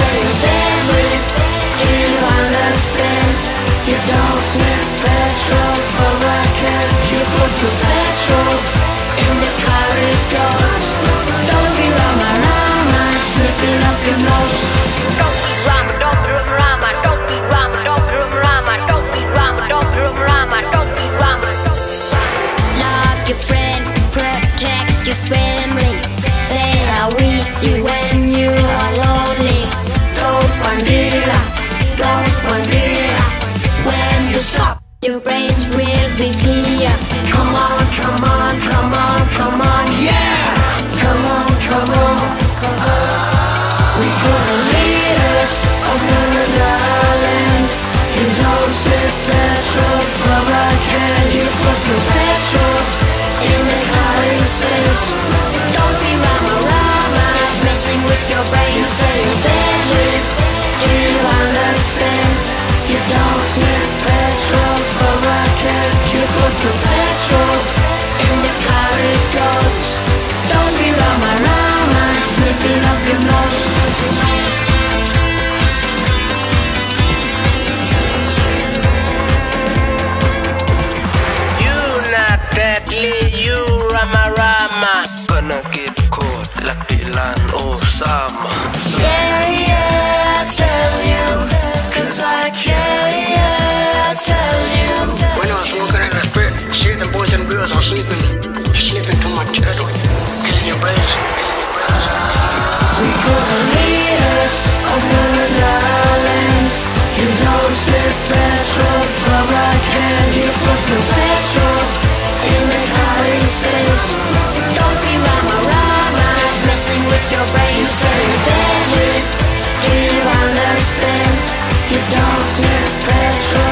say Your brain's real. naked caught. Lapilan o sama Yeah, yeah, I tell you? Cause I care, yeah, I tell you. When I was walking in the street See the boys and girls are sleeping Sleeping too much adult Killing your brains, killing your brains. We could lead us. you deadly? Do you understand? You don't need petrol